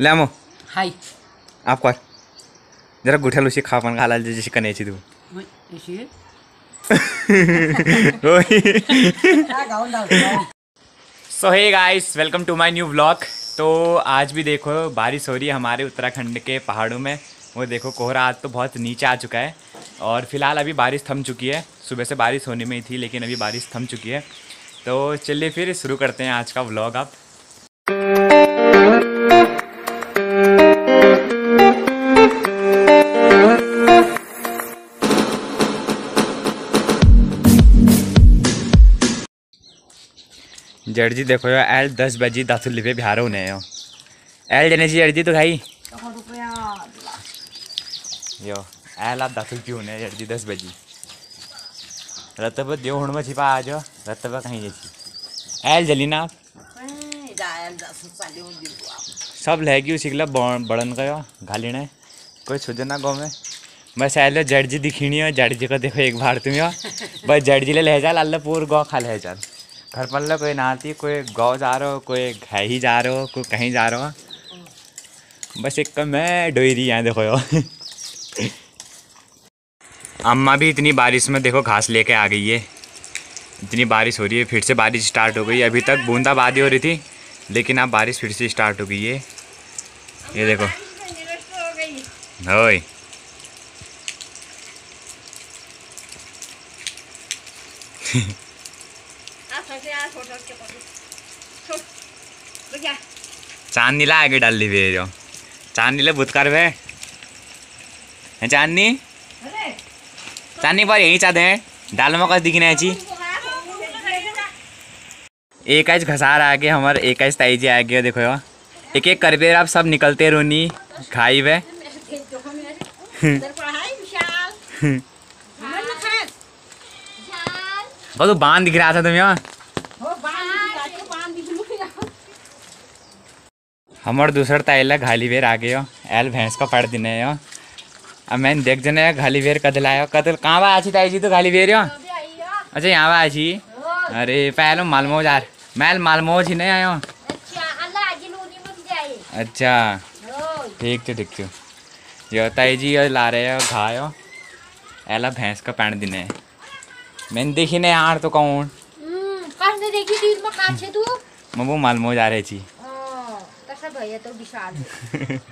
ले आमो। हाय। आप कर जरा गुठल उसी खा पण घालायला जशी कण्याची तू। So hey? Guys welcome to my new vlog तो आज भी देखो बारिश हो रही है हमारे उत्तराखंड के पहाड़ों में। वो देखो कोहरा आज तो बहुत नीचे आ चुका है। और फ़िलहाल अभी बारिश थम चुकी है। सुबह से बारिश होने में ही थी लेकिन अभी बारिश थम चुकी है। तो चलिए फिर शुरू करते हैं आज का व्लॉग आप जर्जी देखो यार एल दस बजे दातुल लिपे बिहार होने यो एल जने जी जर्जी तो खाई? यो एल आप दातुल क्यों होने जर्जी दस बजे? रतब देव हुण में छिपा आज। रतब कहीं जैसी एल जली ना आप? सब लहगी उसी के बड़न गयो घालीने कोई छुजना गाँव में। बस एल जर्जी दिखीनी है जर्जी को देखो एक बार तुम्हें यो बस जर्जी ले लह जा लाल पूर गौ खा लह जा। घर पर कोई नहाती कोई गाँव जा रहा हो, कोई घर ही जा रहा हो, कोई कहीं जा रहा हो? बस एक कम मैं डोरी यहाँ देखो अम्मा भी इतनी बारिश में देखो घास लेके आ गई है। इतनी बारिश हो रही है, फिर से बारिश स्टार्ट हो गई। अभी तक बूंदाबांदी हो रही थी, लेकिन अब बारिश फिर से स्टार्ट हो गई है। ये देखो। ओए। चांदनीला आगे डाल दी फिर चांदनीला भूतकार वे हैं चांदनी चांदनी पर यही चाहते हैं डाल में कस दिखने अच्छी एक आज घसार आ गया हमारे एक आज ताई जी आ गया देखो यो एक एक कर बेर आप सब निकलते रोनी खाई वे वो तो बाँध दिख रहा था तुम यहाँ हमार दूसर ताइला घाली बेर आ गयो। एल भैंस का पड़ दिने यो। अब मैंने देख जने घाली बेर कदल आयो। कदल कहाँ बा आची ताई जी तो घाली बेर यो? अच्छा यहाँ बा आची अरे पहले मालमोज आ मैल मालमोज ही नहीं आयो। अच्छा ठीक थे ठीक थे यो ताई जी यो ला रहे हो घायो एला भैंस का पैंट दिने। मैंने देखी नहीं यार तो कौन? देखी थी मग काढशे तू? मैं वो मालमोज आ रही थी तो विशाल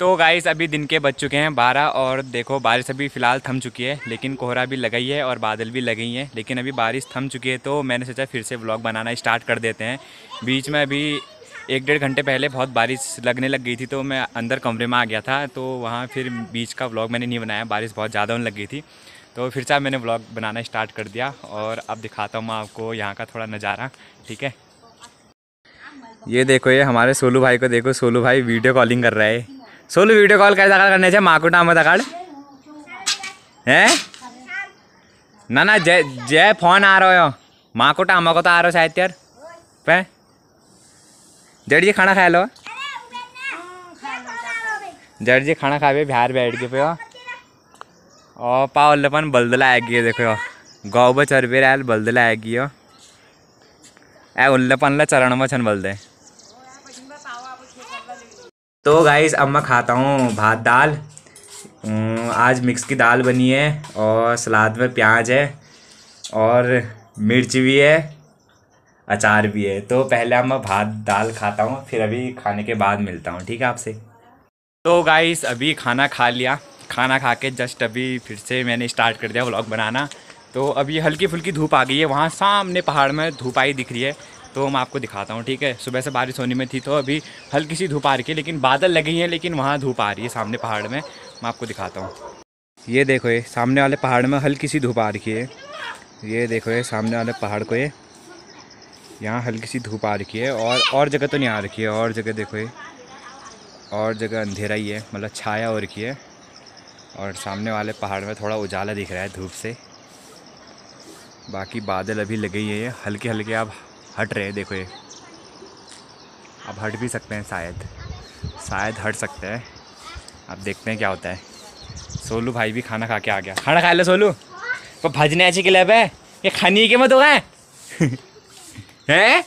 तो गाइस अभी दिन के बज चुके हैं बारह और देखो बारिश अभी फ़िलहाल थम चुकी है, लेकिन कोहरा भी लगाई है और बादल भी लगी हैं लेकिन अभी बारिश थम चुकी है तो मैंने सोचा फिर से व्लॉग बनाना स्टार्ट कर देते हैं। बीच में अभी एक डेढ़ घंटे पहले बहुत बारिश लगने लग गई थी तो मैं अंदर कमरे में आ गया था तो वहाँ फिर बीच का व्लॉग मैंने नहीं बनाया, बारिश बहुत ज़्यादा होने लग गई थी। तो फिर से मैंने व्लॉग बनाना स्टार्ट कर दिया और अब दिखाता हूँ मैं आपको यहाँ का थोड़ा नज़ारा, ठीक है? ये देखो, ये हमारे सोलू भाई को देखो, सोलू भाई वीडियो कॉलिंग कर रहा है। सोलू वीडियो कॉल कैसा करने से? माँ को नाम कार्ड है? ना ना, जय जय फ़ोन आ रहा हो। माँ को टामा को तो आ रहा हो शायद यार। पे जड़ जी खाना खा लो। जड़ जी खाना खावे बिहार बैठ के पे और पाव लपन बलदला आएगी देखो। गौ ब भी रहा बलदला आएगी ए उल्लपन ला चरण में छन बलदे। तो गाइस अब मैं खाता हूँ भात दाल। आज मिक्स की दाल बनी है और सलाद में प्याज है और मिर्च भी है अचार भी है। तो पहले अब मैं भात दाल खाता हूँ फिर अभी खाने के बाद मिलता हूँ ठीक है आपसे? तो गाइस अभी खाना खा लिया। खाना खा के जस्ट अभी फिर से मैंने स्टार्ट कर दिया व्लॉग बनाना। तो अभी हल्की फुल्की धूप आ गई है, वहाँ सामने पहाड़ में धूप आई दिख रही है तो मैं आपको दिखाता हूँ, ठीक है? सुबह से बारिश होने में थी तो अभी हल्की सी धूप आ रही है, लेकिन बादल लगे हैं लेकिन वहाँ धूप आ रही है सामने पहाड़ में, मैं आपको दिखाता हूँ। ये देखो ये, सामने वाले पहाड़ में हल्की सी धूप आ रही है। ये देखो ये, सामने वाले पहाड़ को ये, यहाँ हल्की सी धूप आ रखी है और और जगह तो नहीं आ रखी है, और जगह देखो ये, और जगह अंधेरा ही है मतलब छाया हो रखी है, और सामने वाले पहाड़ में थोड़ा उजाला दिख रहा है धूप से। बाकी बादल अभी लगे ही है हल्के हल्के अब हट रहे हैं, देखो ये। अब हट भी सकते हैं शायद। शायद हट सकते हैं। अब देखते हैं क्या होता है। सोलू भाई भी खाना खा के आ गया। खाना खा ले सोलू। तो भजने अच्छी के लैब है। ये खानी के मत होगा। हैं?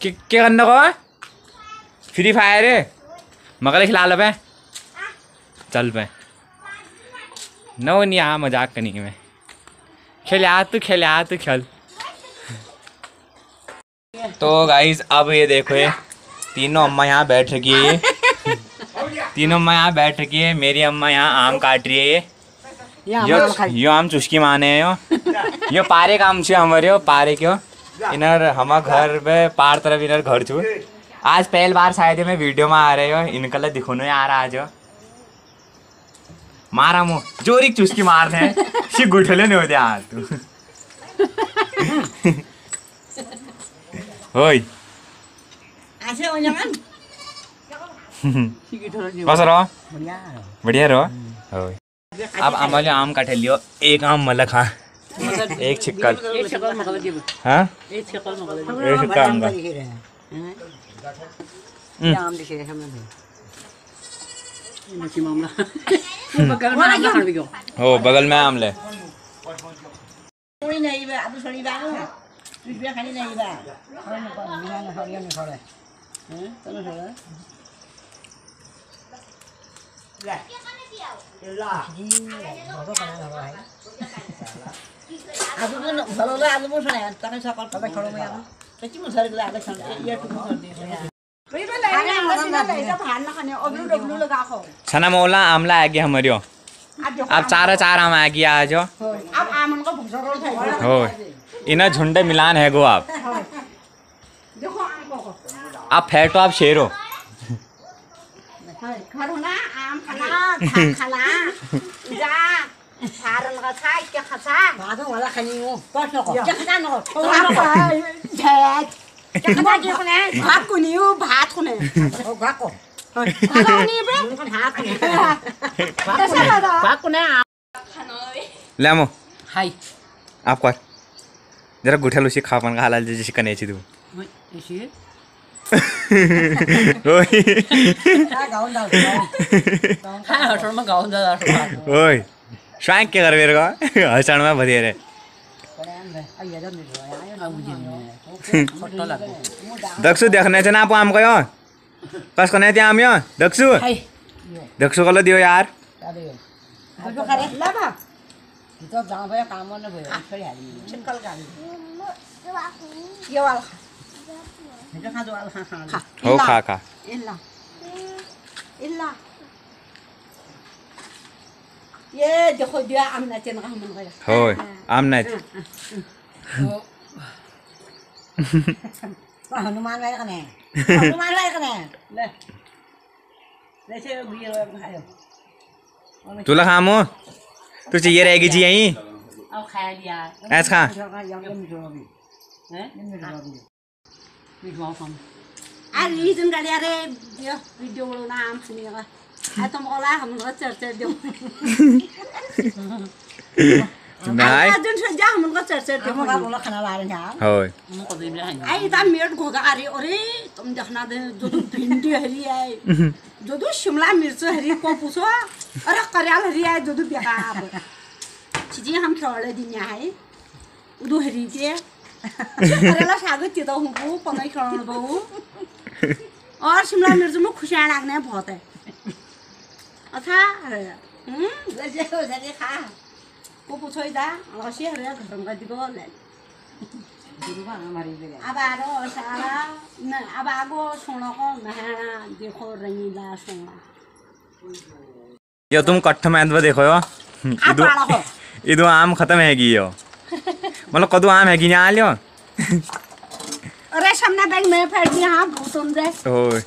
के के करने को? फ्री फायर है मगले खिला लो पे चल पे नो, नहीं आ मज़ाक करनी मैं। खेला तू खेला तू खेल। तो गाइस अब ये देखो ये तीनों अम्मा यहाँ बैठ रखी है ये। तीनों अम्मा यहाँ बैठ रखी है मेरी अम्मा यहाँ आम काट रही है ये। यो यो आम चुस्की माने हैं। यो यो पारे काम छे हमारे यो पारे क्यों इनर हमार घर में पार तरफ़ इनर घर छू। आज पहली बार शायद मैं वीडियो में आ रहे हो इनका ला दिखो नहीं आ रहा आज। मारा मुँह। जोरी चुस्की मार दे शी गुठले नहीं होते आज तू। orang jangan. बस रहो। बढ़िया. बढ़िया रहो। ओय अब आम्हाला आम काटे लियो एक आम मला खा एक छिक्कल। एक जीव. हाँ? एक शकल मगल जीव. एक छिक्का आम का। आम दिखे. ये नची मामला. हो बगल में आम ले कोई नहीं बे अब सड़ी बागो. तुझ पे खाली नहीं बा. और न पर मिला आमला आ गया हमारे अब चार चार आम आ गया आज यो अब आमन को भूसा रोल था हो इन्हें झुंडे मिलान है गो आप आप फैटो आप शेर हो। खाना नि बे भात को ने भात को ने ले हाय आप कर जरा गुठल उसी खा पण घालाल जशी कण्याची तू दाल ओय श्वांक के कर मेरे को हसण में भदे रे दक्षु देखने ना आम कयो कस कने ते आम यो? दक्षु दक्षु कल दियो यार? हो खा खा। ये देखो दिया आमना चेन का हमन गया होय आम नाही हनुमान लायक नाही हनुमान लायक नाही ले ले से बियर खायो तुला खा मो तू चाहिए रहेगी जी यहीं अब खा लिया ऐस खा आज रिजन गाडी अरे यो भिडियो नाम सुनेगा आज तुम ओला हम लोग चर्चा दो नाही आज दिन से जा हम लोग चर्चा दो हम लोग खाना ला रहे होय आई मेट घोगा अरे अरे तुम देखना दे जो भिंडी हरी है जो तो शिमला मिर्च हरी को पूछो अरे करेल हरी है जो तो बेकार चीज़ें हम खेले दिन उदो हरी के करेला साग त्यो हमको पनाई खेलने बहु और शिमला मिर्च में खुशियाँ लगने बहुत है अच्छा हम्म लजे हो जाने खा को पूछो इधर और सी हरे घर में दिखो ले अब आरो सारा न अब आगो सोना को नहाना देखो रंगीला सोना यो तुम कट्ठ में अंदर देखो यो आप इदु वाला हो इदु आम खत्म हैगी यो मतलब कदू आम हैगी यहाँ लियो अरे सामने बैंक में फैट दिया हाँ भूतुम दे होय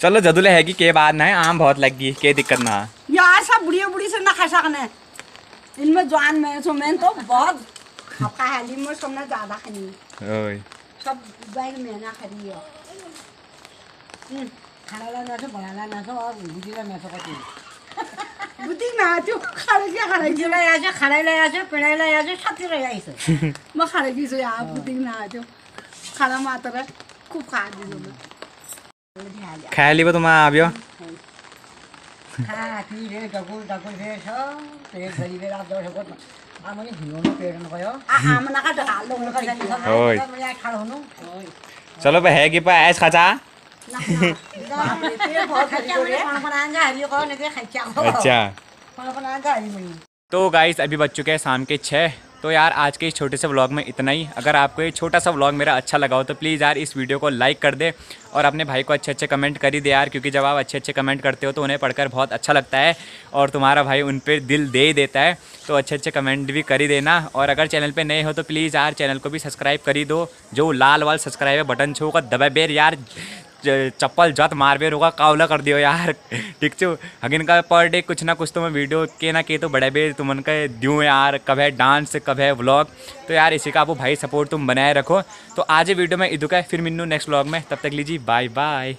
चलो जदुले हैगी के बाद ना है आम बहुत लग गई के दिक्कत ना। यार सब बुढ़िया बुढ़ी से ना खा सकने इनमें जवान में सो मैं तो बहुत आपका हाली में सोना ज़्यादा खानी होय सब बैंक में ना खरी हो। खानालाई नसो बनाना नसो अब बुझिला नसो कति बुद्धि ना त्यो खाने क्या खाने की बुझिलाई आएछ खानालाई आएछ पिँडाइलाई आएछ सबतिर आइछ म खाने की सो यार बुद्धि ना त्यो खाना मात्र खूब खा दिनु म। खाया लिबो तुम आब्यो। खा पिरे डकुल डकुल फेर छ पेट भरि बेला दर्शको आमाले घिउनु पेट गयो आमा नका ढाल लो होय यहाँ खाड हुनु चलो है कि पा ऐस खाचा अच्छा। तो गाइस अभी बज चुके हैं शाम के छः तो यार, आज के इस छोटे से व्लॉग में इतना ही। अगर आपको ये छोटा सा व्लॉग मेरा अच्छा लगा हो तो प्लीज़ यार, इस वीडियो को लाइक कर दे और अपने भाई को अच्छे अच्छे कमेंट कर ही दे यार, क्योंकि जब आप अच्छे अच्छे कमेंट करते हो तो उन्हें पढ़कर बहुत अच्छा लगता है और तुम्हारा भाई उन पर दिल दे ही देता है। तो अच्छे अच्छे कमेंट भी कर ही देना और अगर चैनल पर नए हो तो प्लीज़ यार चैनल को भी सब्सक्राइब कर ही दो। जो लाल वाल सब्सक्राइब बटन छो का दबा बेर यार चप्पल जत मार भी होगा, कावला कर दियो यार। ठीक छो अगिन का पर डे कुछ ना कुछ तो मैं वीडियो के ना के तो बड़े बे तुम उनका दूँ यार, कब है डांस, कब है व्लॉग। तो यार इसी का आप भाई सपोर्ट तुम बनाए रखो। तो आज वीडियो में इधु का फिर मिन्नू नेक्स्ट व्लॉग में, तब तक लीजिए, बाय बाय।